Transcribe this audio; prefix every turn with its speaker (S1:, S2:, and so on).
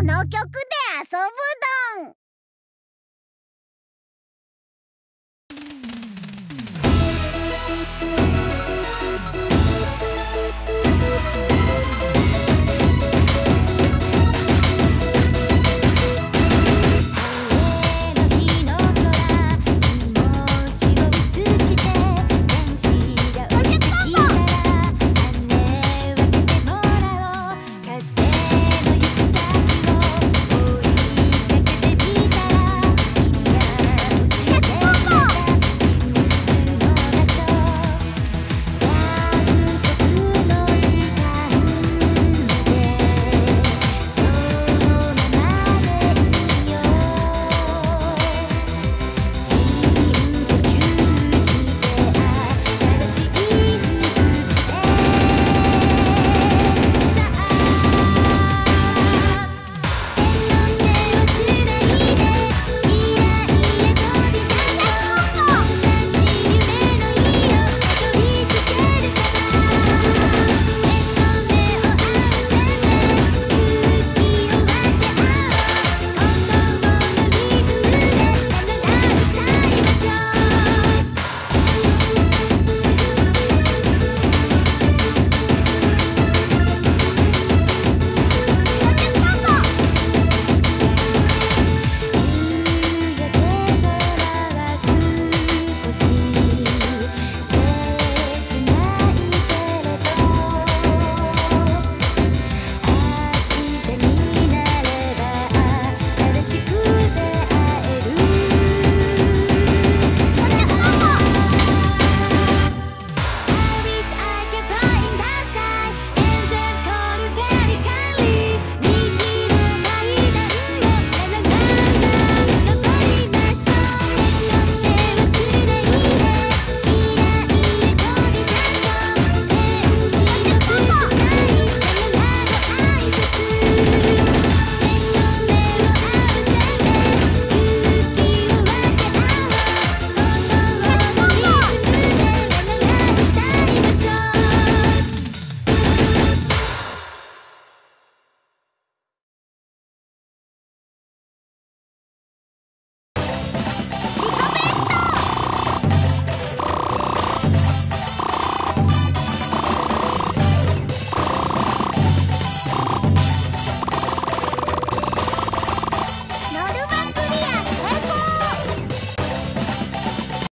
S1: このきょくであそぶドン！